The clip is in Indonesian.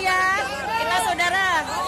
ya. Kita saudara.